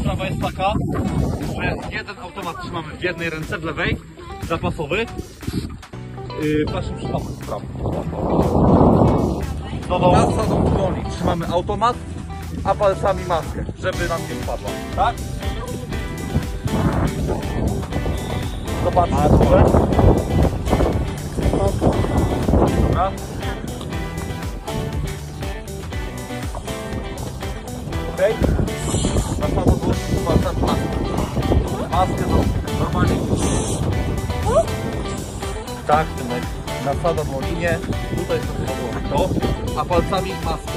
sprawa jest taka, że jeden automat trzymamy w jednej ręce, w lewej, zapasowy. Yy, w naszym przypadku w prawo. Zasadą dłoni trzymamy automat, a palcami maskę, żeby nam nie spadła. Tak? Zobaczmy. Dobra. Okej. Okay. Tak, Tymek. Nasada dłoni, nie. Tutaj dłoni. To, a palcami maskę.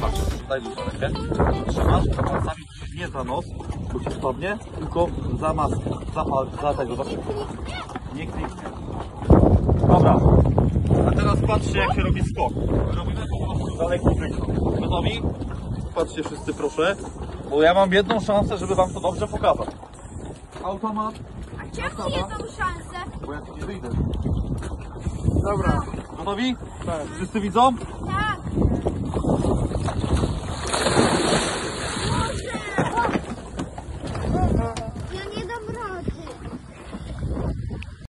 Patrz, daj mi rękę. Trzymasz, palcami nie za nos, bo ci spadnie, tylko za maskę. Za, za tego, za szybko. Nie kliknie. Dobra. A teraz patrzcie jak się robi skok. Robimy po prostu daleki wykrok. Gotowi? Patrzcie wszyscy proszę, bo ja mam jedną szansę, żeby wam to dobrze pokazać. Automat, A czemu jedną szansę? bo ja ci nie wyjdę. Dobra. Gotowi? Tak. Wszyscy widzą? Tak.